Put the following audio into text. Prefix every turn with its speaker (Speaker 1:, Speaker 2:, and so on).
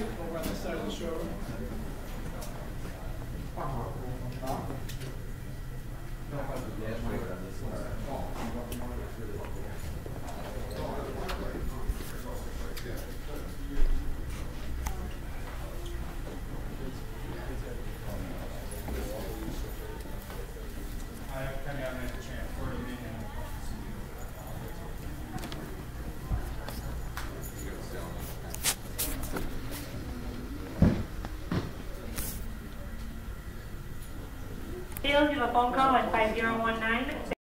Speaker 1: over on. I have kind of details, you have a phone call at 5019